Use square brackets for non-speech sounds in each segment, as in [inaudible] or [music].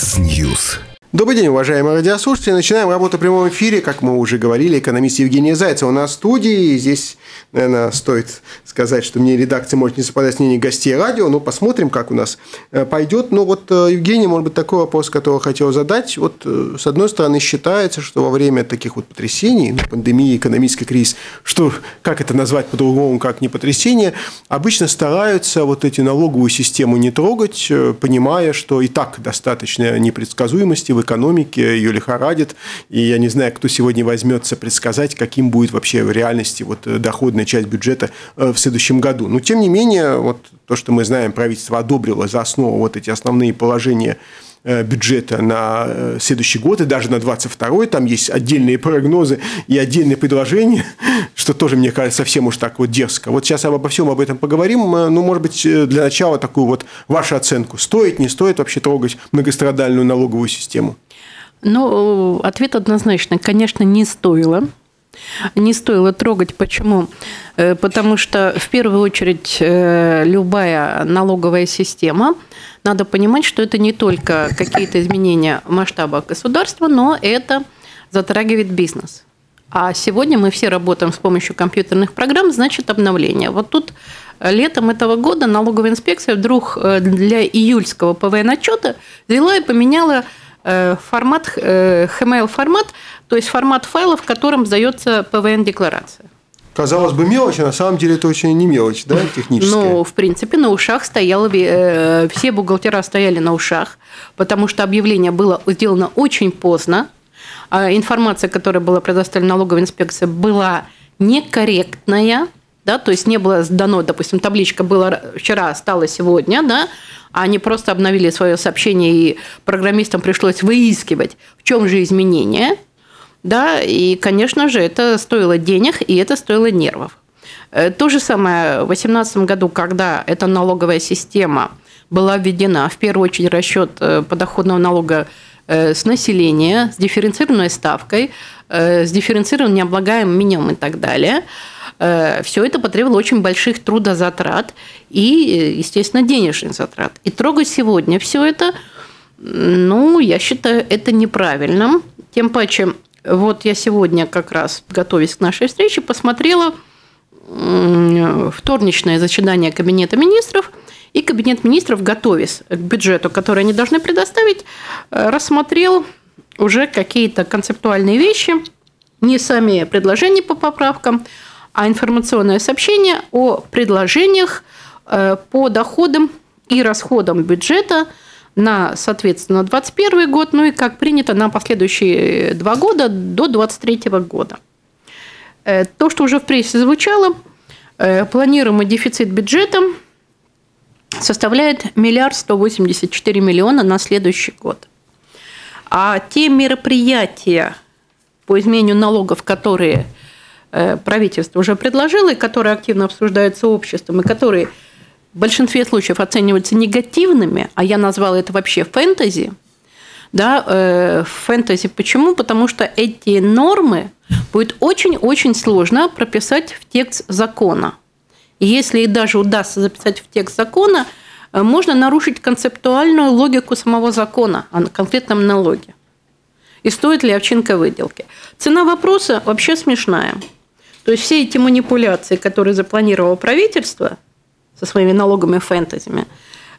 News. Добрый день, уважаемые радиослушатели. Начинаем работу в прямом эфире. Как мы уже говорили, экономист Евгения Зайцева у нас в студии. И здесь, наверное, стоит сказать, что мне редакция может не совпадать с мнением гостей радио. Но посмотрим, как у нас э, пойдет. Но вот, э, Евгений, может быть, такой вопрос, который хотел задать. Вот, э, с одной стороны, считается, что во время таких вот потрясений, ну, пандемии, экономический кризис, что, как это назвать по-другому, как не потрясение, обычно стараются вот эти налоговую систему не трогать, понимая, что и так достаточно непредсказуемости в экономике, ее лихорадит, и я не знаю, кто сегодня возьмется предсказать, каким будет вообще в реальности вот э, доходная часть бюджета э, в следующем году. Но, тем не менее, вот то, что мы знаем, правительство одобрило за основу вот эти основные положения бюджета на следующий год и даже на 22 там есть отдельные прогнозы и отдельные предложения, [laughs] что тоже, мне кажется, совсем уж так вот дерзко. Вот сейчас обо всем об этом поговорим. Ну, может быть, для начала такую вот вашу оценку. Стоит, не стоит вообще трогать многострадальную налоговую систему? Ну, ответ однозначно, конечно, не стоило. Не стоило трогать. Почему? Э, потому что, в первую очередь, э, любая налоговая система, надо понимать, что это не только какие-то изменения масштаба государства, но это затрагивает бизнес. А сегодня мы все работаем с помощью компьютерных программ, значит обновление. Вот тут летом этого года налоговая инспекция вдруг э, для июльского ПВН-отчета взяла и поменяла Э, формат, HTML-формат, э, то есть формат файла, в котором сдается ПВН-декларация. Казалось бы, мелочь, а на самом деле это очень не мелочь, да, техническая? Ну, в принципе, на ушах стояло, э, все бухгалтера стояли на ушах, потому что объявление было сделано очень поздно, а информация, которая была предоставлена налоговой инспекции, была некорректная, да, то есть не было сдано, допустим, табличка была вчера, стала сегодня, да, а они просто обновили свое сообщение, и программистам пришлось выискивать, в чем же изменение, да, и, конечно же, это стоило денег, и это стоило нервов. Э, то же самое в 2018 году, когда эта налоговая система была введена, в первую очередь расчет э, подоходного налога э, с населения, с дифференцированной ставкой, с дифференцированным необлагаемым минимумом и так далее – все это потребовало очень больших трудозатрат и, естественно, денежных затрат. И трогать сегодня все это, ну, я считаю, это неправильным. Тем паче, вот я сегодня как раз, готовясь к нашей встрече, посмотрела вторничное заседание Кабинета министров, и Кабинет министров, готовясь к бюджету, который они должны предоставить, э, рассмотрел уже какие-то концептуальные вещи, не сами предложения по поправкам, а информационное сообщение о предложениях э, по доходам и расходам бюджета на, соответственно, 2021 год, ну и как принято на последующие два года до 2023 года. Э, то, что уже в прессе звучало, э, планируемый дефицит бюджета составляет миллиард 184 миллиона на следующий год. А те мероприятия по изменению налогов, которые Э, правительство уже предложило, и которые активно обсуждаются обществом, и которые в большинстве случаев оцениваются негативными, а я назвала это вообще фэнтези, да, э, фэнтези почему? Потому что эти нормы будет очень-очень сложно прописать в текст закона. И если даже удастся записать в текст закона, э, можно нарушить концептуальную логику самого закона о конкретном налоге. И стоит ли овчинка выделки? Цена вопроса вообще смешная. То есть все эти манипуляции, которые запланировало правительство со своими налогами фэнтезями,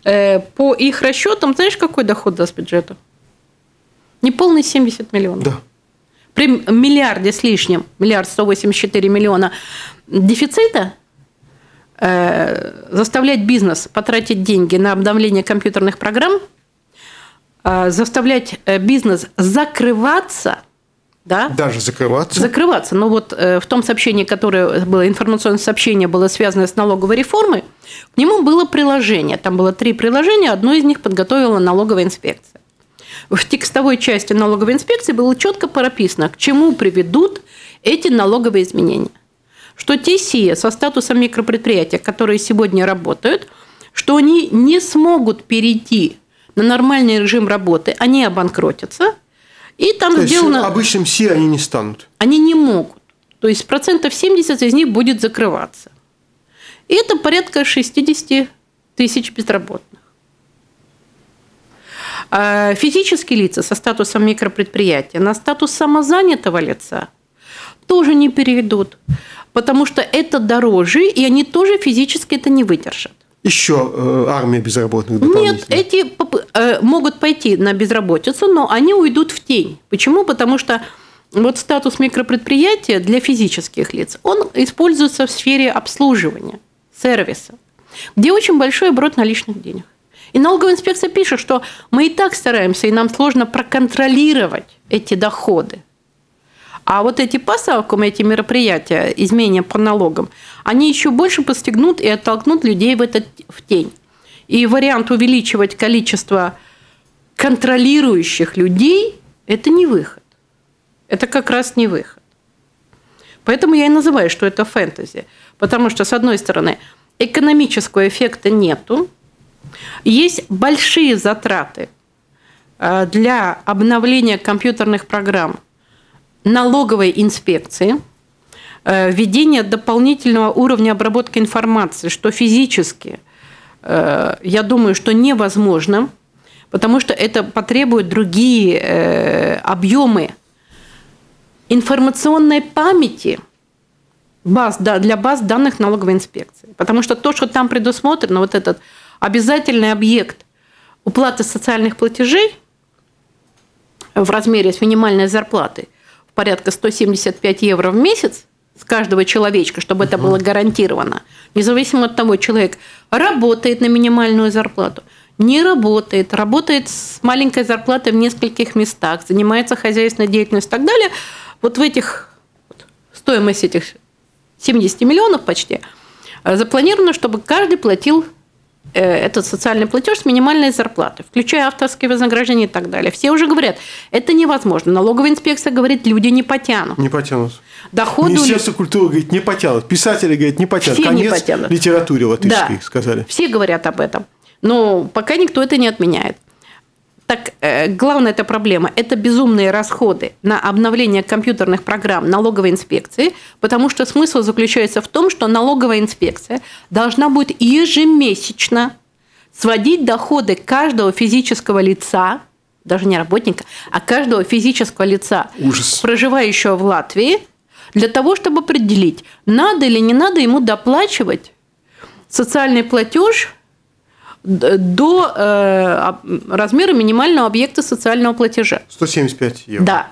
э, по их расчетам, знаешь, какой доход даст бюджету? Неполный 70 миллионов. Да. При миллиарде с лишним, миллиард 184 миллиона дефицита, э, заставлять бизнес потратить деньги на обновление компьютерных программ, э, заставлять бизнес закрываться – да? Даже закрываться? Закрываться. Но вот э, в том сообщении, которое было, информационное сообщение было связано с налоговой реформой, к нему было приложение. Там было три приложения, одно из них подготовила налоговая инспекция. В текстовой части налоговой инспекции было четко прописано, к чему приведут эти налоговые изменения. Что те СИЭ со статусом микропредприятия, которые сегодня работают, что они не смогут перейти на нормальный режим работы, они обанкротятся – и там То сделано... Есть обычным СИ они не станут? Они не могут. То есть процентов 70 из них будет закрываться. И это порядка 60 тысяч безработных. А физические лица со статусом микропредприятия на статус самозанятого лица тоже не перейдут, потому что это дороже, и они тоже физически это не выдержат. Еще э, армия безработных Нет, эти э, могут пойти на безработицу, но они уйдут в тень. Почему? Потому что вот статус микропредприятия для физических лиц, он используется в сфере обслуживания, сервиса, где очень большой оборот наличных денег. И налоговая инспекция пишет, что мы и так стараемся, и нам сложно проконтролировать эти доходы. А вот эти поставкам, эти мероприятия, изменения по налогам, они еще больше постигнут и оттолкнут людей в, этот, в тень. И вариант увеличивать количество контролирующих людей – это не выход. Это как раз не выход. Поэтому я и называю, что это фэнтези. Потому что, с одной стороны, экономического эффекта нету, есть большие затраты э, для обновления компьютерных программ налоговой инспекции, э, введение дополнительного уровня обработки информации, что физически, э, я думаю, что невозможно, потому что это потребует другие объемы информационной памяти баз, да, для баз данных налоговой инспекции. Потому что то, что там предусмотрено, вот этот обязательный объект уплаты социальных платежей в размере с минимальной зарплаты порядка 175 евро в месяц с каждого человечка, чтобы это было гарантировано, независимо от того, человек работает на минимальную зарплату, не работает, работает с маленькой зарплатой в нескольких местах, занимается хозяйственной деятельностью и так далее, вот в этих стоимость этих 70 миллионов почти э, запланировано, чтобы каждый платил этот социальный платеж с минимальной зарплаты, включая авторские вознаграждения и так далее. Все уже говорят, это невозможно. Налоговая инспекция говорит, люди не потянут. Не потянут. Доходы Министерство культуры говорит, не потянут. Писатели говорят, не потянут. Все Конец не потянут. литературе латышской, да. сказали. Все говорят об этом. Но пока никто это не отменяет. Так э, главная эта проблема – это безумные расходы на обновление компьютерных программ налоговой инспекции, потому что смысл заключается в том, что налоговая инспекция должна будет ежемесячно сводить доходы каждого физического лица, даже не работника, а каждого физического лица, Ужас. проживающего в Латвии, для того, чтобы определить, надо или не надо ему доплачивать социальный платеж – до э, размера минимального объекта социального платежа. 175 евро. Да.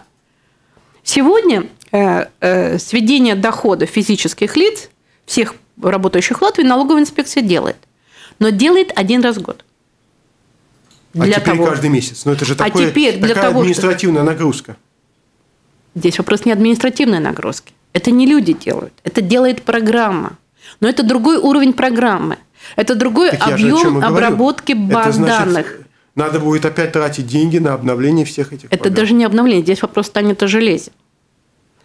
Сегодня э, э, сведение дохода физических лиц, всех работающих в Латвии, налоговая инспекция делает. Но делает один раз в год. А для а теперь того... каждый месяц. Но ну, это же такое, а теперь для такая того, административная что... нагрузка. Здесь вопрос не административной нагрузки. Это не люди делают. Это делает программа. Но это другой уровень программы – это другой так объем обработки баз Это значит, данных. Надо будет опять тратить деньги на обновление всех этих. Это программ. даже не обновление, здесь вопрос станет о железе.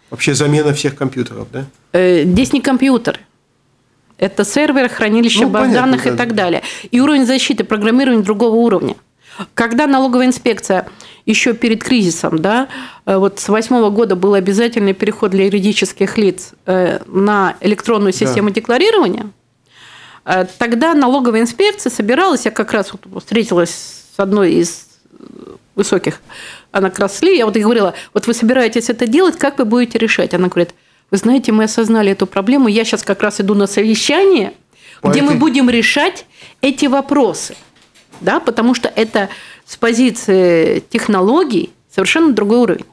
Вообще замена всех компьютеров, да? Э, здесь не компьютеры. Это сервер, хранилище ну, баз понятно, данных да, и так далее. И уровень защиты, программирования другого уровня. Когда налоговая инспекция еще перед кризисом, да, э, вот с восьмого года был обязательный переход для юридических лиц э, на электронную систему да. декларирования, тогда налоговая инспекция собиралась, я как раз вот встретилась с одной из высоких, она как раз я вот и говорила, вот вы собираетесь это делать, как вы будете решать? Она говорит, вы знаете, мы осознали эту проблему, я сейчас как раз иду на совещание, По где этой... мы будем решать эти вопросы, да, потому что это с позиции технологий совершенно другой уровень.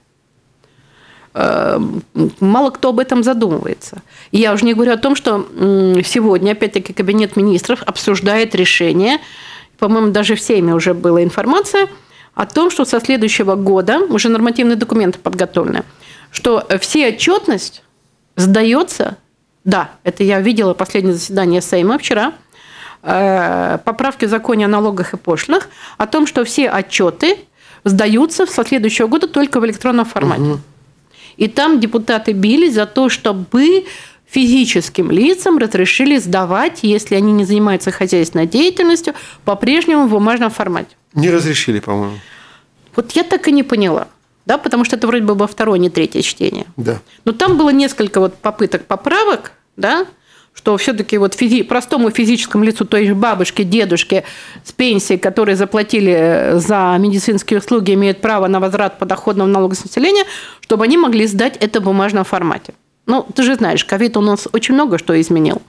Эм, мало кто об этом задумывается. И я уже не говорю о том, что сегодня, опять-таки, Кабинет министров обсуждает решение, по-моему, даже всеми уже была информация о том, что со следующего года, уже нормативные документы подготовлены, что все отчетность сдается, да, это я видела последнее заседание Сейма вчера, э, поправки в законе о налогах и пошлинах, о том, что все отчеты сдаются со следующего года только в электронном формате. Угу. И там депутаты бились за то, чтобы физическим лицам разрешили сдавать, если они не занимаются хозяйственной деятельностью, по-прежнему в бумажном формате. Не разрешили, по-моему. Вот я так и не поняла. Да, потому что это вроде бы было второе, не третье чтение. Да. Но там было несколько вот попыток поправок, да, что все-таки вот физи- простому физическому лицу, то есть бабушке, дедушке с пенсией, которые заплатили э, за медицинские услуги, имеют право на возврат подоходного налога с населения, чтобы они могли сдать это в бумажном формате. Ну, ты же знаешь, ковид у нас очень много что изменил.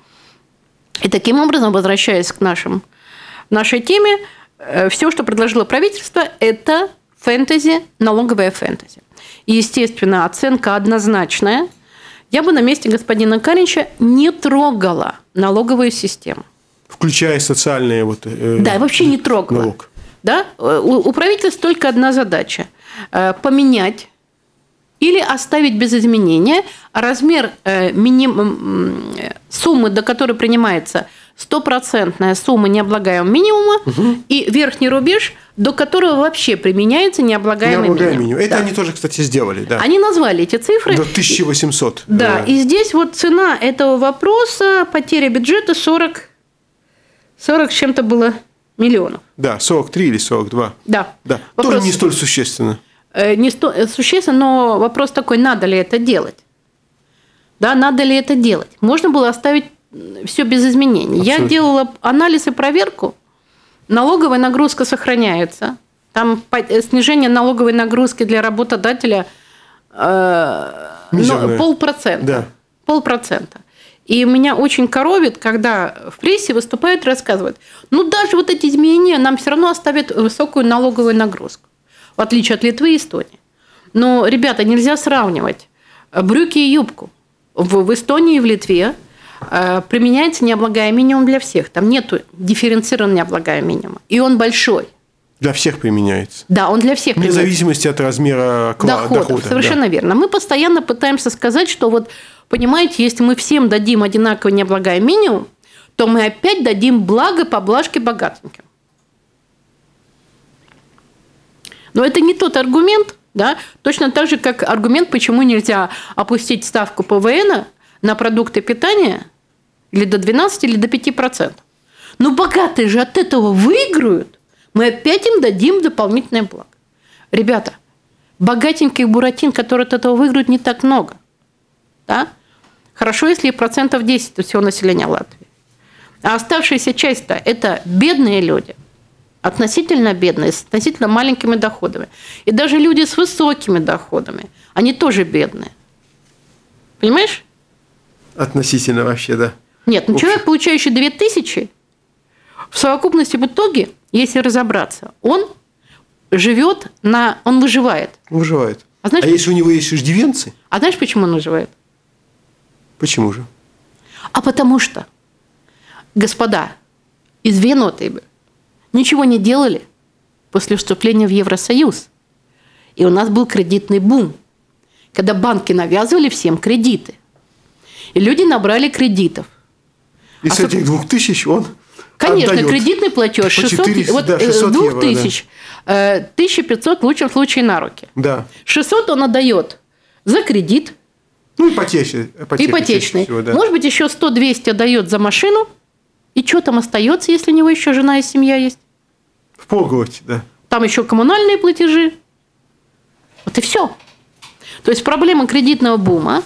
И таким образом, возвращаясь к нашим, нашей теме, э, все, что предложило правительство, это фэнтези, налоговая фэнтези. И, естественно, оценка однозначная – я бы на месте господина Каринча не трогала налоговую систему. Включая социальные вот... Э, да, вообще не трогала. Налог. Да? У, у правительства только одна задача э, – поменять или оставить без изменения размер э, миним, суммы, до которой принимается стопроцентная сумма необлагаемого минимума угу. и верхний рубеж, до которого вообще применяется необлагаемый, необлагаемый минимум. минимум. Это да. они тоже, кстати, сделали. Да. Они назвали эти цифры. До 1800. Да, да. и здесь вот цена этого вопроса, потеря бюджета 40, 40 с чем-то было миллионов. Да, 43 или 42. Да. да. Вопрос... Тоже не столь существенно. Э, не сто... Э, существенно, но вопрос такой, надо ли это делать? Да, надо ли это делать? Можно было оставить все без изменений. Абсолютно. Я делала анализ и проверку. Налоговая нагрузка сохраняется. Там э, снижение налоговой нагрузки для работодателя э, полпроцента. Да. Полпроцента. И меня очень коровит, когда в прессе выступают и рассказывают, ну даже вот эти изменения нам все равно оставят высокую налоговую нагрузку, в отличие от Литвы и Эстонии. Но, ребята, нельзя сравнивать брюки и юбку. В, в Эстонии и в Литве применяется необлагаемый минимум для всех. Там нету дифференцированного необлагаемого минимума. И он большой. Для всех применяется. Да, он для всех Вне зависимости от размера дохода. дохода. Совершенно да. верно. Мы постоянно пытаемся сказать, что вот, понимаете, если мы всем дадим одинаковый необлагаемый минимум, то мы опять дадим благо поблажке богатеньким. Но это не тот аргумент, да? точно так же, как аргумент, почему нельзя опустить ставку ПВН на продукты питания или до 12, или до 5%. Но богатые же от этого выиграют. Мы опять им дадим дополнительное благо. Ребята, богатеньких буратин, которые от этого выиграют, не так много. Да? Хорошо, если процентов 10 от всего населения Латвии. А оставшаяся часть-то – это бедные люди, относительно бедные, с относительно маленькими доходами. И даже люди с высокими доходами, они тоже бедные. Понимаешь? Относительно вообще, да. Нет, ну человек, получающий 2000, в совокупности в итоге, если разобраться, он живет на... Он выживает. Выживает. А, знаешь, а если у него есть иждивенцы? А знаешь, почему он выживает? Почему же? А потому что, господа, из Венотейбы ничего не делали после вступления в Евросоюз. И у нас был кредитный бум, когда банки навязывали всем кредиты. И люди набрали кредитов. И а с этих двух тысяч он Конечно, отдает. кредитный платеж 600, 400, вот, да, 600 2 евро, тысяч, да. 1500 в лучшем случае на руки. Да. 600 он отдает за кредит. Ну, ипотечный. Ипотечный. Всего, да. Может быть, еще 100-200 отдает за машину. И что там остается, если у него еще жена и семья есть? В полгода, да. Там еще коммунальные платежи. Вот и все. То есть проблема кредитного бума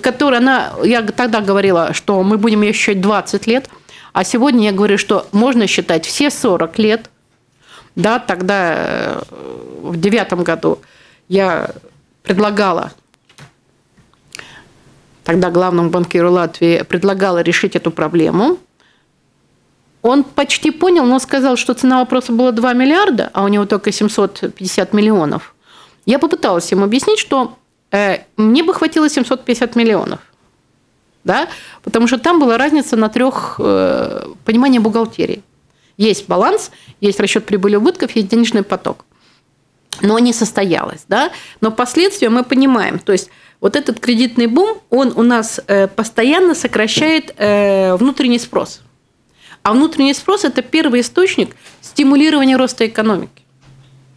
которая, она, я тогда говорила, что мы будем ее считать 20 лет, а сегодня я говорю, что можно считать все 40 лет. Да, тогда э, в девятом году я предлагала тогда главному банкиру Латвии предлагала решить эту проблему. Он почти понял, но сказал, что цена вопроса была 2 миллиарда, а у него только 750 миллионов. Я попыталась ему объяснить, что мне бы хватило 750 миллионов. Да? Потому что там была разница на трех э, понимания бухгалтерии. Есть баланс, есть расчет прибыли убытков, есть денежный поток. Но не состоялось. Да? Но последствия мы понимаем. То есть вот этот кредитный бум, он у нас э, постоянно сокращает э, внутренний спрос. А внутренний спрос – это первый источник стимулирования роста экономики.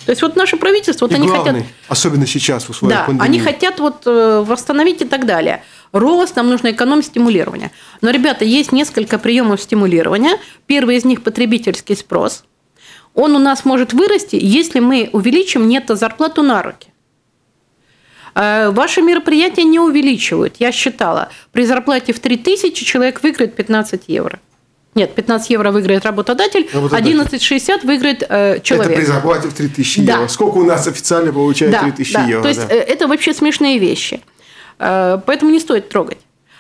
То есть вот наше правительство, вот и они главный, хотят... Особенно сейчас в условиях да, пандемии. они хотят вот э, восстановить и так далее. Рост, нам нужно экономить стимулирование. Но, ребята, есть несколько приемов стимулирования. Первый из них – потребительский спрос. Он у нас может вырасти, если мы увеличим нетто зарплату на руки. Э, ваши мероприятия не увеличивают. Я считала, при зарплате в 3000 человек выиграет 15 евро. Нет, 15 евро выиграет работодатель, работодатель. 11,60 выиграет э, человек. Это при зарплате в 3000 да. евро. Сколько у нас официально получает да, 3000 да. евро? То есть, да. Э, это вообще смешные вещи. Э, поэтому не стоит трогать.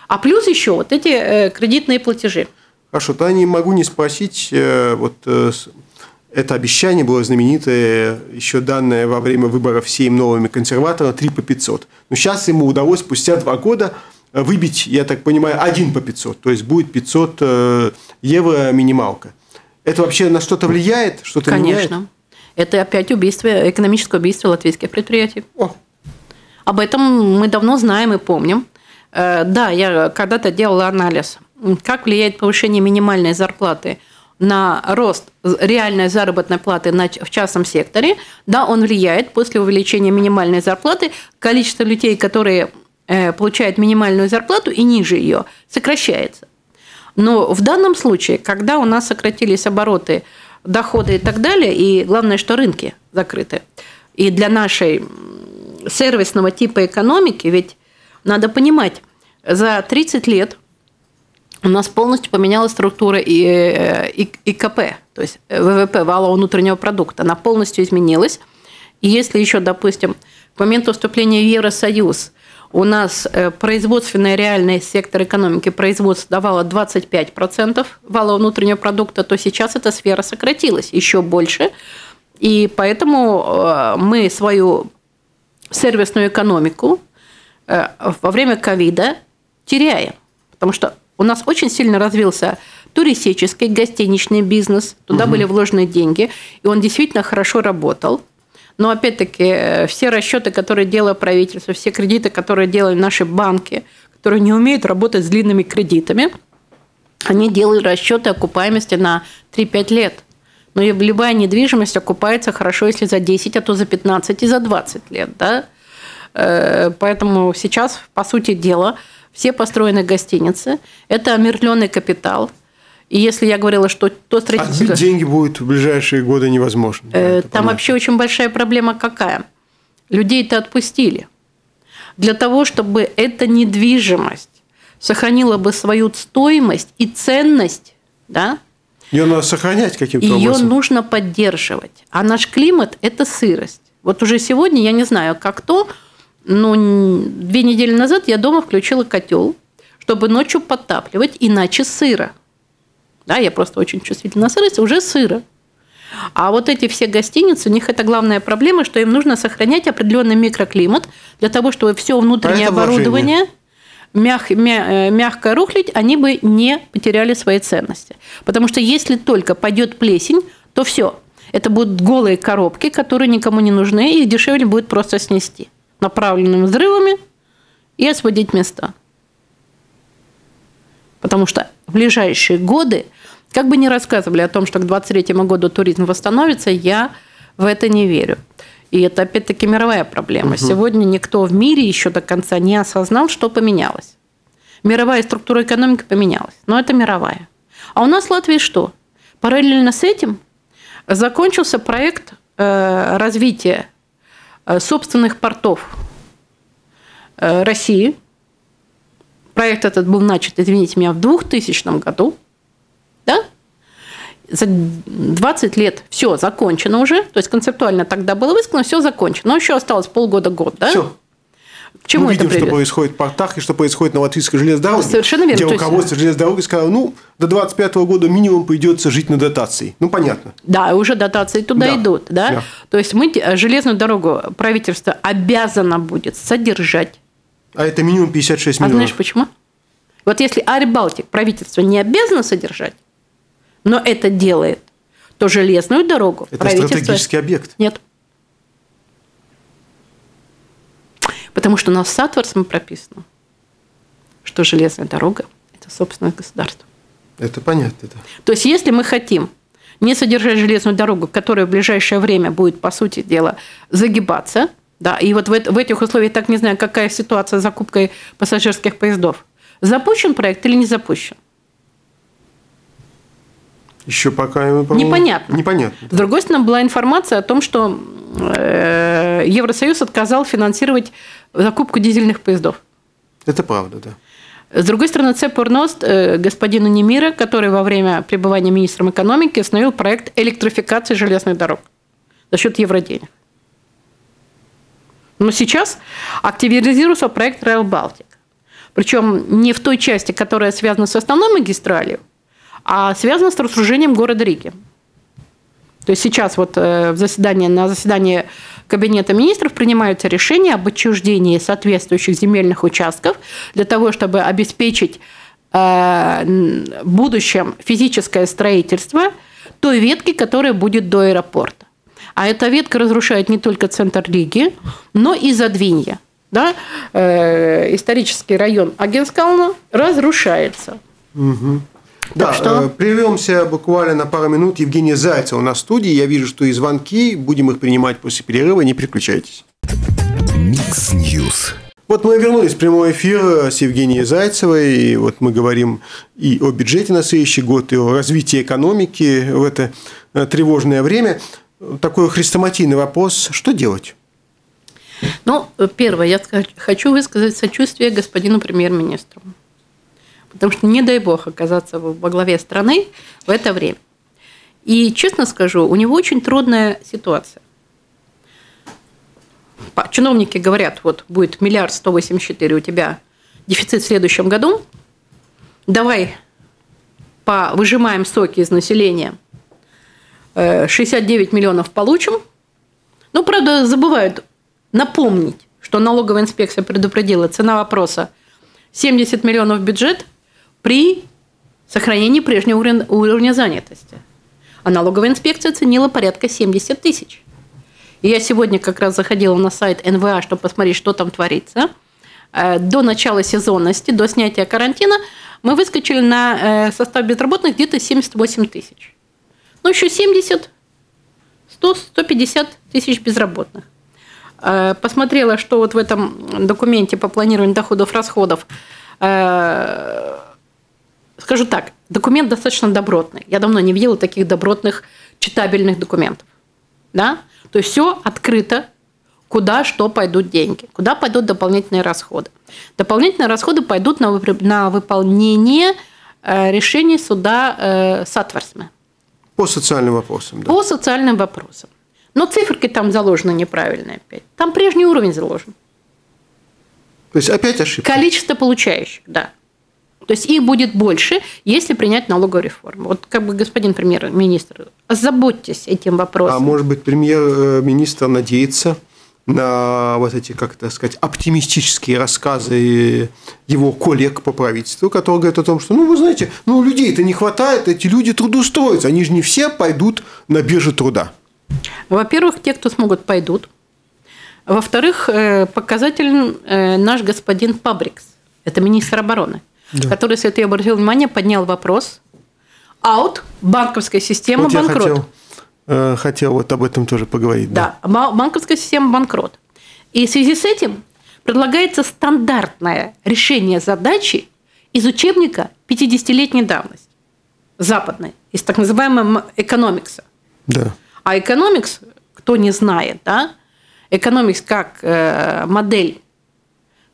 А плюс еще вот эти э, кредитные платежи. Хорошо, то я не могу не спросить, вот это обещание было знаменитое, еще данное во время выборов всеми новыми консерваторами, 3 по 500. Но сейчас ему удалось спустя два года выбить, я так понимаю, один по 500. То есть будет 500 э, евро минималка. Это вообще на что-то влияет? Что-то Конечно. Меняет? Это опять убийство, экономическое убийство латвийских предприятий. О. Об этом мы давно знаем и помним. Э, да, я когда-то делала анализ, как влияет повышение минимальной зарплаты на рост реальной заработной платы в частном секторе. Да, он влияет после увеличения минимальной зарплаты. Количество людей, которые Э, получает минимальную зарплату и ниже ее, сокращается. Но в данном случае, когда у нас сократились обороты, доходы и так далее, и главное, что рынки закрыты, и для нашей сервисного типа экономики, ведь надо понимать, за 30 лет у нас полностью поменялась структура э, ИКП, то есть ВВП, валового внутреннего продукта, она полностью изменилась. И если еще, допустим, к моменту вступления в Евросоюз у нас э, производственный реальный сектор экономики производство давало 25% валового внутреннего продукта, то сейчас эта сфера сократилась еще больше. И поэтому э, мы свою сервисную экономику э, во время ковида теряем. Потому что у нас очень сильно развился туристический, гостиничный бизнес, туда угу. были вложены деньги, и он действительно хорошо работал – но опять-таки э, все расчеты, которые делало правительство, все кредиты, которые делали наши банки, которые не умеют работать с длинными кредитами, они делают расчеты окупаемости на 3-5 лет. Но любая недвижимость окупается хорошо, если за 10, а то за 15 и за 20 лет. Да? Э, поэтому сейчас, по сути дела, все построенные гостиницы – это омерленный капитал – и если я говорила, что то строительство... Отбить деньги будет в ближайшие годы невозможно. Э, там понятно. вообще очень большая проблема какая? Людей-то отпустили. Для того, чтобы эта недвижимость сохранила бы свою стоимость и ценность, да, ее надо сохранять каким-то Ее образом. нужно поддерживать. А наш климат – это сырость. Вот уже сегодня, я не знаю, как то, но две недели назад я дома включила котел, чтобы ночью подтапливать, иначе сыро да, я просто очень чувствительна на сырость, уже сыро. А вот эти все гостиницы, у них это главная проблема, что им нужно сохранять определенный микроклимат для того, чтобы все внутреннее оборудование мяг, мя, э, мягко рухлить, они бы не потеряли свои ценности. Потому что если только пойдет плесень, то все. Это будут голые коробки, которые никому не нужны, их дешевле будет просто снести направленными взрывами и освободить места. Потому что в ближайшие годы как бы ни рассказывали о том, что к 2023 году туризм восстановится, я в это не верю. И это опять-таки мировая проблема. Угу. Сегодня никто в мире еще до конца не осознал, что поменялось. Мировая структура экономики поменялась, но это мировая. А у нас в Латвии что? Параллельно с этим закончился проект э, развития э, собственных портов э, России. Проект этот был начат, извините меня, в 2000 году да? За 20 лет все закончено уже, то есть концептуально тогда было высказано, все закончено, но еще осталось полгода-год, да? Все. К чему Мы видим, это что происходит в портах и что происходит на латвийской железной дороге. Совершенно верно. Где руководство железной дороги сказало, ну, до 25 года минимум придется жить на дотации. Ну, понятно. Да, уже дотации туда да. идут. Да? да? То есть мы железную дорогу правительство обязано будет содержать. А это минимум 56 миллионов. А знаешь почему? Вот если Ари Балтик правительство не обязано содержать, но это делает, то железную дорогу Это стратегический объект. Нет. Потому что у нас в Сатворсме прописано, что железная дорога – это собственность государства. Это понятно. Да. То есть, если мы хотим не содержать железную дорогу, которая в ближайшее время будет, по сути дела, загибаться, да, и вот в, в этих условиях, так не знаю, какая ситуация с закупкой пассажирских поездов, запущен проект или не запущен? Еще пока непонятно. Непонятно. С другой стороны, была информация о том, что э, Евросоюз отказал финансировать закупку дизельных поездов. Это правда, да. С другой стороны, Цепурност э, господину Немира, который во время пребывания министром экономики установил проект электрификации железных дорог за счет евроденег. Но сейчас активизируется проект Rail Baltic. Причем не в той части, которая связана с основной магистралью, а связана с разоружением города Риги. То есть сейчас вот э, в заседании, на заседании Кабинета министров принимаются решения об отчуждении соответствующих земельных участков для того, чтобы обеспечить э, в будущем физическое строительство той ветки, которая будет до аэропорта. А эта ветка разрушает не только центр Риги, но и Задвинье. Да? Э, исторический район Агенскална разрушается. Угу. Да, что... Э, прервемся буквально на пару минут. Евгений Зайцев у нас в студии. Я вижу, что и звонки. Будем их принимать после перерыва. Не переключайтесь. Микс Ньюс. Вот мы вернулись в прямой эфир с Евгенией Зайцевой. И вот мы говорим и о бюджете на следующий год, и о развитии экономики в это э, тревожное время. Такой хрестоматийный вопрос. Что делать? Ну, первое, я хочу высказать сочувствие господину премьер-министру. Потому что не дай бог оказаться во главе страны в это время. И, честно скажу, у него очень трудная ситуация. Чиновники говорят, вот будет миллиард сто восемьдесят четыре у тебя дефицит в следующем году, давай выжимаем соки из населения, 69 э, миллионов получим. Ну, правда, забывают напомнить, что налоговая инспекция предупредила, цена вопроса 70 миллионов бюджет, при сохранении прежнего уровня занятости. А налоговая инспекция оценила порядка 70 тысяч. И я сегодня как раз заходила на сайт НВА, чтобы посмотреть, что там творится. Э, до начала сезонности, до снятия карантина, мы выскочили на э, состав безработных где-то 78 тысяч. Ну, еще 70, 100, 150 тысяч безработных. Э, посмотрела, что вот в этом документе по планированию доходов-расходов скажу так, документ достаточно добротный. Я давно не видела таких добротных читабельных документов. Да? То есть все открыто, куда что пойдут деньги, куда пойдут дополнительные расходы. Дополнительные расходы пойдут на, на выполнение э, решений суда э, Сатварсме. По социальным вопросам. Да. По социальным вопросам. Но циферки там заложены неправильные опять. Там прежний уровень заложен. То есть опять ошибка? Количество получающих, да. То есть их будет больше, если принять налоговую реформу. Вот как бы господин премьер-министр, озаботьтесь этим вопросом. А может быть, премьер-министр надеется на вот эти, как это сказать, оптимистические рассказы его коллег по правительству, которые говорят о том, что, ну, вы знаете, ну, людей-то не хватает, эти люди трудоустроятся, они же не все пойдут на биржу труда. Во-первых, те, кто смогут, пойдут. Во-вторых, э, показатель э, наш господин Пабрикс, это министр обороны да. который, если ты обратил внимание, поднял вопрос. Аут, банковская система, вот банкрот. Хотел, э, хотел вот об этом тоже поговорить. Да. да, банковская система банкрот. И в связи с этим предлагается стандартное решение задачи из учебника 50-летней давности, западной, из так называемого экономикса. Да. А экономикс, кто не знает, да, экономикс как э, модель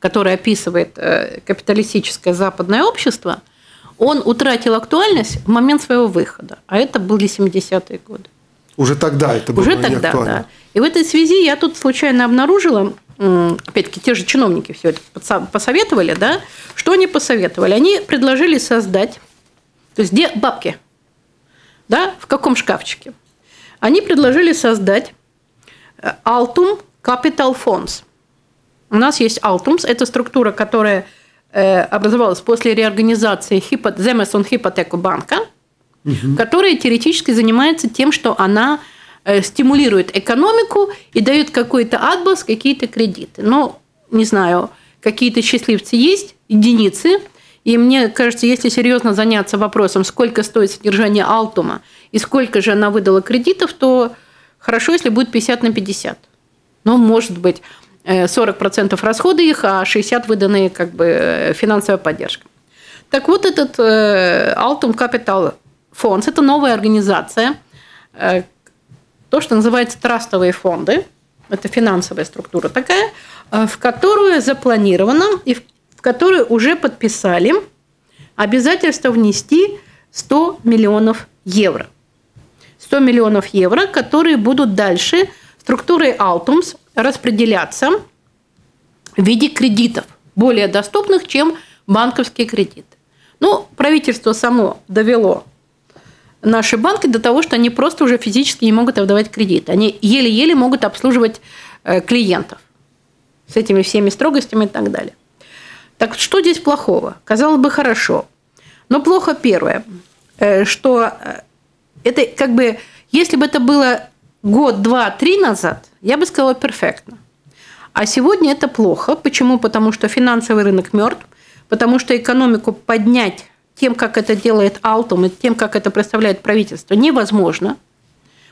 который описывает э, капиталистическое западное общество, он утратил актуальность в момент своего выхода, а это были 70-е годы. Уже тогда это было Уже тогда, актуально. да. И в этой связи я тут случайно обнаружила, опять-таки, те же чиновники все это посоветовали, да, что они посоветовали? Они предложили создать, то есть где бабки, да, в каком шкафчике? Они предложили создать э, Altum Capital Funds – у нас есть Altums, это структура, которая э, образовалась после реорганизации Земесон Хипотеку банка, угу. которая теоретически занимается тем, что она э, стимулирует экономику и дает какой-то отбас, какие-то кредиты. Но, не знаю, какие-то счастливцы есть, единицы, и мне кажется, если серьезно заняться вопросом, сколько стоит содержание Алтума и сколько же она выдала кредитов, то хорошо, если будет 50 на 50. Ну, может быть. 40% расходы их, а 60% выданные как бы финансовая поддержка. Так вот этот э, Altum Capital фонд – это новая организация, э, то, что называется трастовые фонды. Это финансовая структура такая, э, в которую запланировано и в которую уже подписали обязательство внести 100 миллионов евро. 100 миллионов евро, которые будут дальше структурой Altums распределяться в виде кредитов, более доступных, чем банковские кредиты. Ну, правительство само довело наши банки до того, что они просто уже физически не могут отдавать кредиты. Они еле-еле могут обслуживать э, клиентов с этими всеми строгостями и так далее. Так что здесь плохого? Казалось бы, хорошо. Но плохо первое, э, что э, это как бы, если бы это было год, два, три назад, я бы сказала перфектно. А сегодня это плохо. Почему? Потому что финансовый рынок мертв, потому что экономику поднять тем, как это делает Алтум, и тем, как это представляет правительство, невозможно,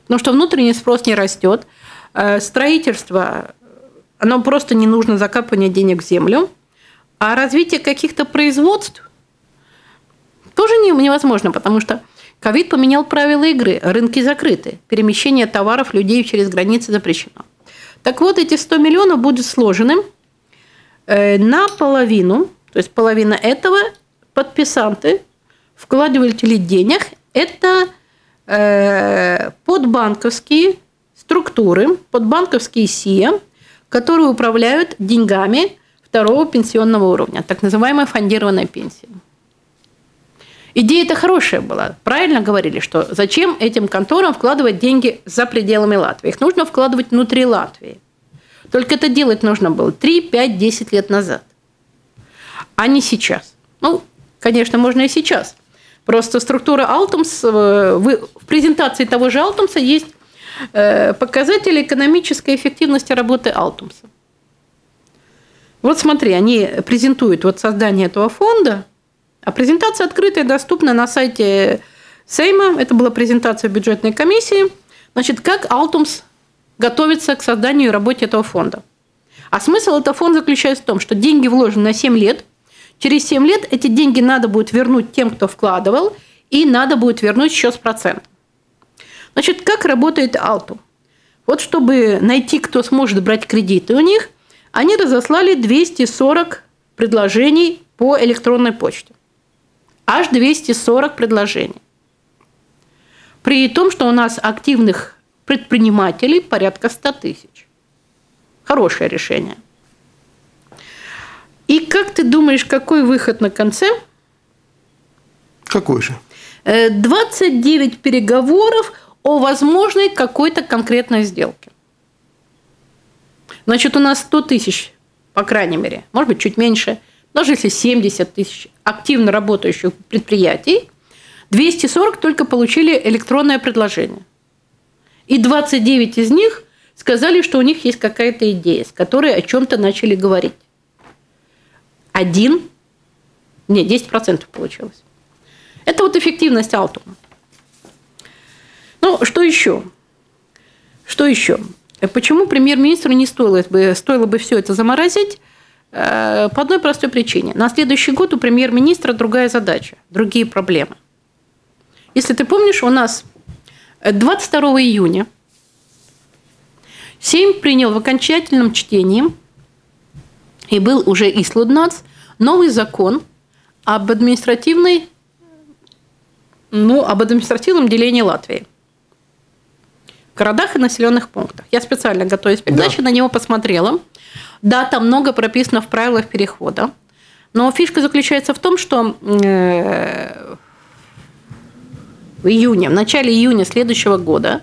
потому что внутренний спрос не растет, э, строительство, оно просто не нужно закапывание денег в землю, а развитие каких-то производств тоже невозможно, потому что ковид поменял правила игры, рынки закрыты, перемещение товаров, людей через границы запрещено. Так вот, эти 100 миллионов будут сложены э, наполовину, то есть половина этого подписанты, вкладыватели денег – это э, подбанковские структуры, подбанковские СИА, которые управляют деньгами второго пенсионного уровня, так называемая фондированная пенсия. Идея это хорошая была. Правильно говорили, что зачем этим конторам вкладывать деньги за пределами Латвии? Их нужно вкладывать внутри Латвии. Только это делать нужно было 3, 5, 10 лет назад, а не сейчас. Ну, конечно, можно и сейчас. Просто структура Алтумс, э, в презентации того же Алтумса есть э, показатели экономической эффективности работы Алтумса. Вот смотри, они презентуют вот создание этого фонда – а презентация открытая, доступна на сайте Сейма. Это была презентация бюджетной комиссии. Значит, как Алтумс готовится к созданию и работе этого фонда. А смысл этого фонда заключается в том, что деньги вложены на 7 лет. Через 7 лет эти деньги надо будет вернуть тем, кто вкладывал, и надо будет вернуть еще с процентом. Значит, как работает Алтум? Вот чтобы найти, кто сможет брать кредиты у них, они разослали 240 предложений по электронной почте аж 240 предложений. При том, что у нас активных предпринимателей порядка 100 тысяч. Хорошее решение. И как ты думаешь, какой выход на конце? Какой же? 29 э, переговоров о возможной какой-то конкретной сделке. Значит, у нас 100 тысяч, по крайней мере, может быть, чуть меньше – даже если 70 тысяч активно работающих предприятий, 240 только получили электронное предложение. И 29 из них сказали, что у них есть какая-то идея, с которой о чем-то начали говорить. Один, не, 10% получилось. Это вот эффективность Алтума. Ну, что еще? Что еще? Почему премьер-министру не стоило бы, стоило бы все это заморозить? Э, по одной простой причине. На следующий год у премьер-министра другая задача, другие проблемы. Если ты помнишь, у нас 22 июня Сейм принял в окончательном чтении и был уже ислуднац новый закон об административной, ну, об административном делении Латвии в городах и населенных пунктах. Я специально, готовясь к передаче, да. на него посмотрела. Да, там много прописано в правилах перехода. Но фишка заключается в том, что э, в июне, в начале июня следующего года,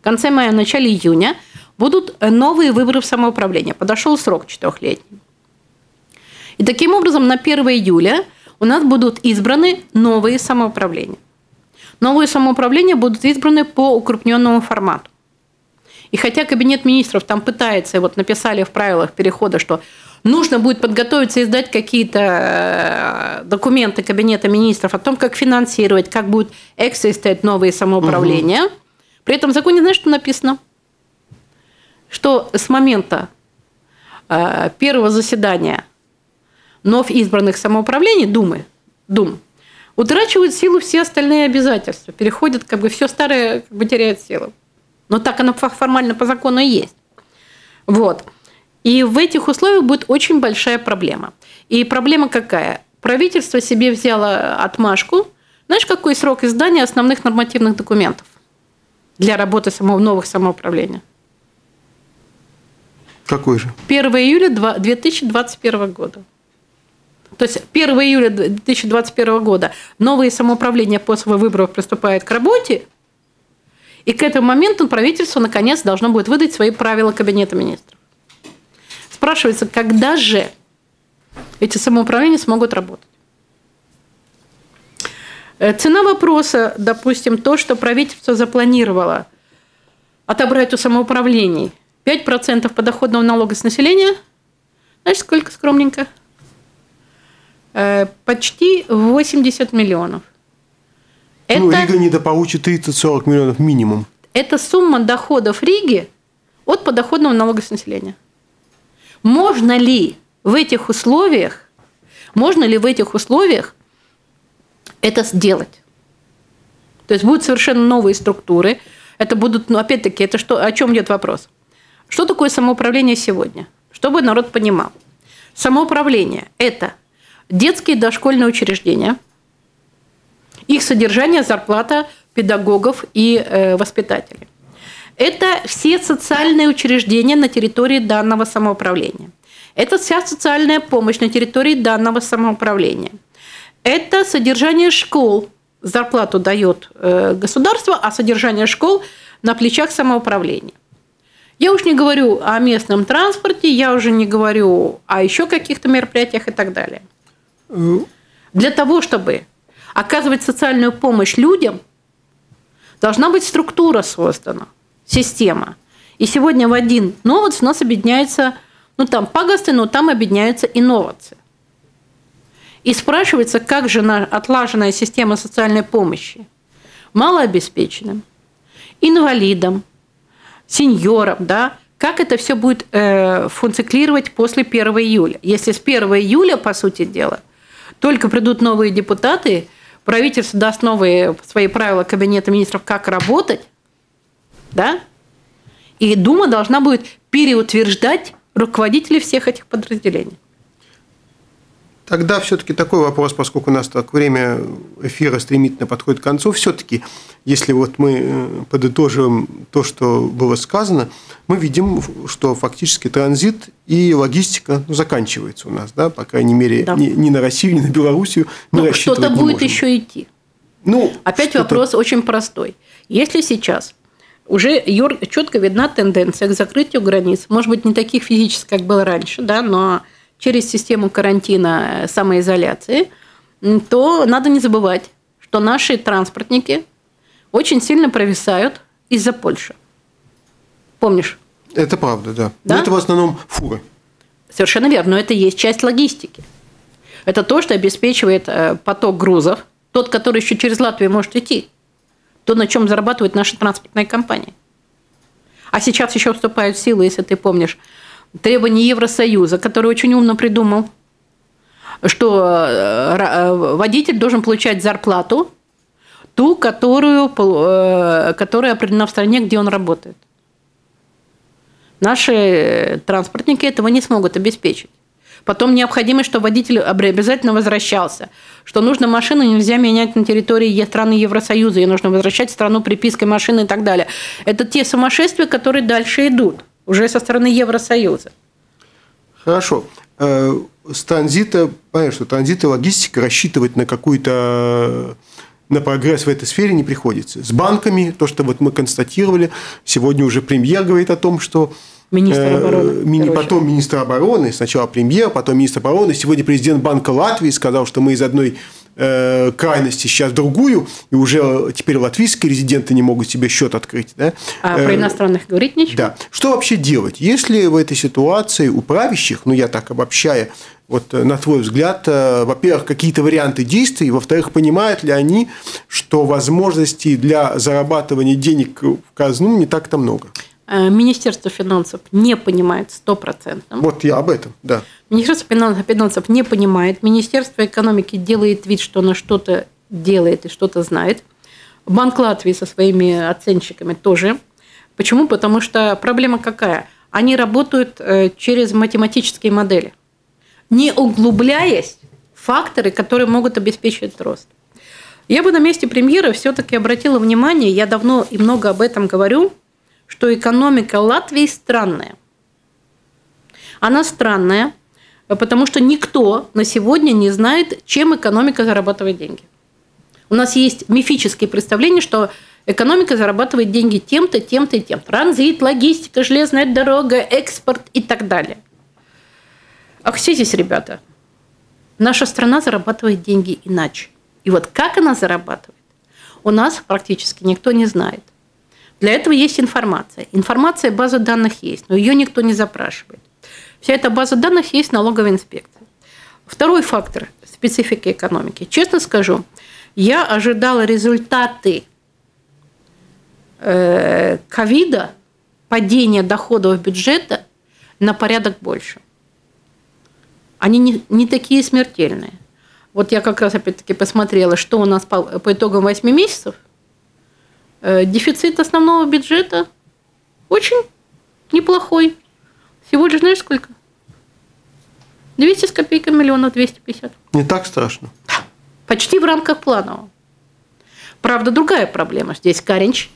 в конце мая, в начале июня будут новые выборы в самоуправление. Подошел срок четырехлетний. И таким образом на 1 июля у нас будут избраны новые самоуправления. Новые самоуправления будут избраны по укрупненному формату. И хотя Кабинет министров там пытается, вот написали в правилах перехода, что нужно будет подготовиться и сдать какие-то э, документы Кабинета министров о том, как финансировать, как будет эксистировать новые самоуправления. Угу. При этом в законе, знаешь, что написано? Что с момента э, первого заседания вновь избранных самоуправлений, Думы, Дум, утрачивают силу все остальные обязательства, переходят, как бы все старое как бы теряет силу. Но так оно формально по закону и есть. Вот. И в этих условиях будет очень большая проблема. И проблема какая? Правительство себе взяло отмашку. Знаешь, какой срок издания основных нормативных документов для работы самого, новых самоуправления? Какой же? 1 июля 2021 года. То есть 1 июля 2021 года новые самоуправления после выборов приступают к работе, и к этому моменту правительство наконец должно будет выдать свои правила Кабинета министров. Спрашивается, когда же эти самоуправления смогут работать? Э, цена вопроса, допустим, то, что правительство запланировало отобрать у самоуправлений 5% подоходного налога с населения. Знаешь, сколько скромненько? Э, почти 80 миллионов. Ну, это, Рига недополучит 30-40 миллионов минимум. Это сумма доходов Риги от подоходного налога с населения. Можно ли в этих условиях, можно ли в этих условиях это сделать? То есть будут совершенно новые структуры. Это будут, ну, опять-таки, это что, о чем идет вопрос? Что такое самоуправление сегодня? Чтобы народ понимал. Самоуправление – это детские дошкольные учреждения – их содержание, зарплата педагогов и э, воспитателей. Это все социальные учреждения на территории данного самоуправления. Это вся социальная помощь на территории данного самоуправления. Это содержание школ. Зарплату дает э, государство, а содержание школ на плечах самоуправления. Я уж не говорю о местном транспорте, я уже не говорю о еще каких-то мероприятиях и так далее. Для того, чтобы оказывать социальную помощь людям, должна быть структура создана, система. И сегодня в один новоц у нас объединяется, ну там пагасты, но там объединяются и новоцы. И спрашивается, как же отлаженная система социальной помощи малообеспеченным, инвалидам, сеньорам, да, как это все будет э, функционировать после 1 июля. Если с 1 июля, по сути дела, только придут новые депутаты, правительство даст новые свои правила Кабинета министров, как работать, да, и Дума должна будет переутверждать руководителей всех этих подразделений. Тогда все-таки такой вопрос, поскольку у нас так время эфира стремительно подходит к концу, все-таки, если вот мы э, подытоживаем то, что было сказано, мы видим, что фактически транзит и логистика ну, заканчивается у нас, да, по крайней мере, да. ни, ни на Россию, ни на Белоруссию мы ну, Что-то будет можем. еще идти. Ну, Опять вопрос очень простой. Если сейчас уже четко видна тенденция к закрытию границ, может быть, не таких физических, как было раньше, да, но через систему карантина, э, самоизоляции, то надо не забывать, что наши транспортники очень сильно провисают из-за Польши. Помнишь? Это правда, да. да? Но это в основном фуры. Совершенно верно, но это есть часть логистики. Это то, что обеспечивает э, поток грузов, тот, который еще через Латвию может идти, то, на чем зарабатывают наши транспортные компании. А сейчас еще вступают в силу, если ты помнишь, требования Евросоюза, который очень умно придумал, что э, э, водитель должен получать зарплату, ту, которую, э, которая определена в стране, где он работает. Наши транспортники этого не смогут обеспечить. Потом необходимость, что водитель обязательно возвращался, что нужно машину нельзя менять на территории страны Евросоюза, ее нужно возвращать в страну припиской машины и так далее. Это те сумасшествия, которые дальше идут уже со стороны Евросоюза. Хорошо. Э, с транзита, понятно, что транзит и логистика рассчитывать на какую-то на прогресс в этой сфере не приходится. С банками, то, что вот мы констатировали, сегодня уже премьер говорит о том, что Министр э, обороны. Мини, потом министр обороны, сначала премьер, потом министр обороны. Сегодня президент Банка Латвии сказал, что мы из одной Э, крайности сейчас другую, и уже теперь латвийские резиденты не могут себе счет открыть. Да? А про э, иностранных говорить нечего? Да. Что вообще делать? Если в этой ситуации у правящих, ну я так обобщая, вот э, на твой взгляд, во-первых, какие-то варианты действий, во-вторых, понимают ли они, что возможностей для зарабатывания денег в казну не так-то много? Министерство финансов не понимает стопроцентно. Вот я об этом, да. Министерство финансов не понимает, Министерство экономики делает вид, что оно что-то делает и что-то знает. Банк Латвии со своими оценщиками тоже. Почему? Потому что проблема какая? Они работают э, через математические модели, не углубляясь в факторы, которые могут обеспечить рост. Я бы на месте премьера все-таки обратила внимание, я давно и много об этом говорю, что экономика Латвии странная. Она странная, потому что никто на сегодня не знает, чем экономика зарабатывает деньги. У нас есть мифические представления, что экономика зарабатывает деньги тем-то, тем-то и тем. Транзит, логистика, железная дорога, экспорт и так далее. А все здесь, ребята? Наша страна зарабатывает деньги иначе. И вот как она зарабатывает, у нас практически никто не знает. Для этого есть информация. Информация, база данных есть, но ее никто не запрашивает. Вся эта база данных есть налоговой инспекции. Второй фактор специфики экономики. Честно скажу, я ожидала результаты э, ковида, падения доходов бюджета на порядок больше. Они не, не такие смертельные. Вот я как раз опять-таки посмотрела, что у нас по, по итогам 8 месяцев. Э, дефицит основного бюджета очень неплохой. Всего лишь знаешь сколько? 200 с копейками миллионов 250. Не так страшно. Почти в рамках планового. Правда, другая проблема. Здесь Каринч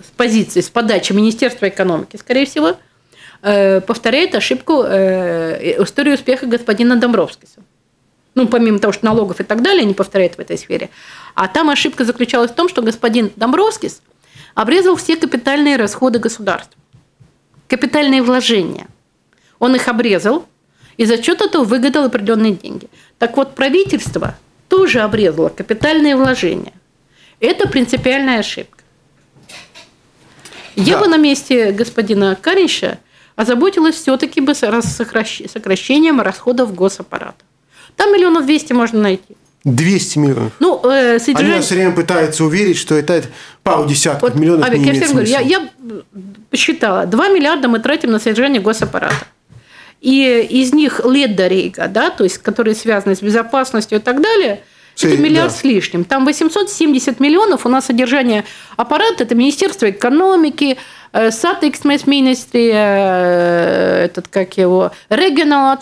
с позиции, с подачи Министерства экономики, скорее всего, э, повторяет ошибку э, историю успеха господина Домбровскиса. Ну, помимо того, что налогов и так далее не повторяет в этой сфере. А там ошибка заключалась в том, что господин Домбровскис обрезал все капитальные расходы государства. Капитальные вложения. Он их обрезал, и за счет этого выгадал определенные деньги. Так вот, правительство тоже обрезало капитальные вложения. Это принципиальная ошибка. Я да. бы на месте господина Каринша озаботилась все-таки бы сокращением расходов госаппарата. Там миллионов двести можно найти. 200 миллионов. Ну, э, содержание... Они все время пытаются уверить, что это пару десятков вот, миллионов Авик, не я, говорю, я, я посчитала, 2 миллиарда мы тратим на содержание госаппарата. И из них леддорейга, да, то есть, которые связаны с безопасностью и так далее, это миллиард да. с лишним. Там 870 миллионов у нас содержание аппарата, это Министерство экономики, Satiksmes министрия, этот, как его, регионал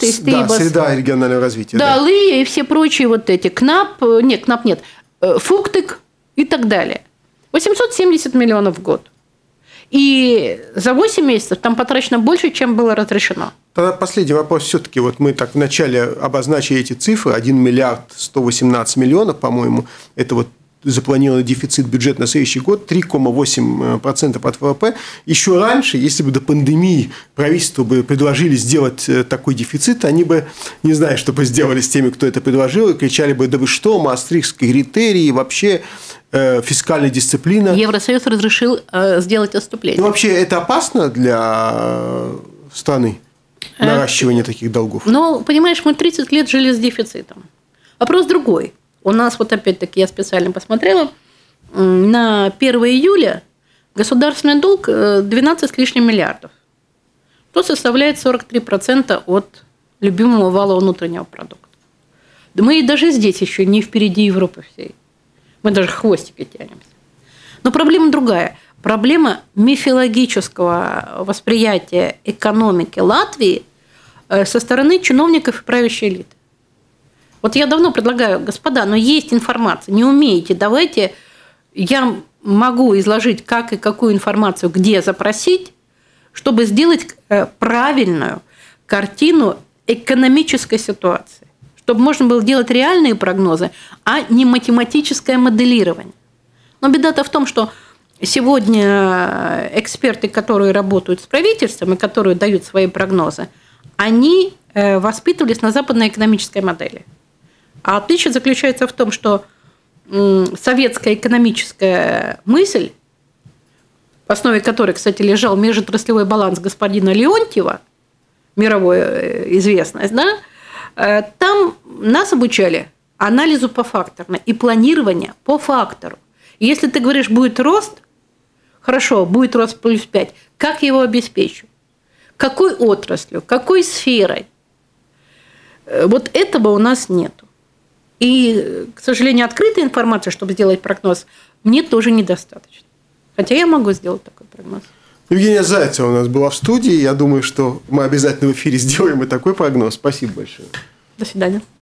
Да, среда регионального развития. Да, да. ЛИ и все прочие вот эти, КНАП, нет, КНАП нет, э, ФУКТык и так далее. 870 миллионов в год. И за 8 месяцев там потрачено больше, чем было разрешено. Тогда последний вопрос. Все-таки вот мы так вначале обозначили эти цифры. 1 миллиард 118 миллионов, по-моему, это вот запланированный дефицит бюджета на следующий год 3,8% от ВВП. Еще раньше, если бы до пандемии правительство бы предложили сделать э, такой дефицит, они бы, не знаю, что бы сделали с теми, кто это предложил, и кричали бы, да вы что, маастрихтские критерии, вообще э, фискальная дисциплина. Евросоюз разрешил э, сделать отступление. Ну, вообще, это опасно для страны? Наращивание таких долгов. Ну, понимаешь, мы 30 лет жили с дефицитом. Вопрос другой. У нас вот опять-таки я специально посмотрела, на 1 июля государственный долг 12 э, с лишним миллиардов, что составляет 43% от любимого вала внутреннего продукта. Мы даже здесь еще не впереди Европы всей. Мы даже хвостики тянемся. Но проблема другая. Проблема мифологического восприятия экономики Латвии э, со стороны чиновников и правящей элиты. Вот я давно предлагаю, господа, но есть информация, не умеете, давайте я могу изложить, как и какую информацию где запросить, чтобы сделать э, правильную картину экономической ситуации, чтобы можно было делать реальные прогнозы, а не математическое моделирование. Но беда-то в том, что сегодня э, эксперты, которые работают с правительством и которые дают свои прогнозы, они э, воспитывались на западной экономической модели – а отличие заключается в том, что советская экономическая мысль, в основе которой, кстати, лежал межотраслевой баланс господина Леонтьева, мировая э, известность, да, там нас обучали анализу по факторно и планирование по фактору. Если ты говоришь, будет рост, хорошо, будет рост плюс 5, как я его обеспечу? Какой отраслью, какой сферой? Э, вот этого у нас нету. И, к сожалению, открытой информации, чтобы сделать прогноз, мне тоже недостаточно. Хотя я могу сделать такой прогноз. Евгения Зайцева у нас была в студии. Я думаю, что мы обязательно в эфире сделаем и такой прогноз. Спасибо большое. До свидания.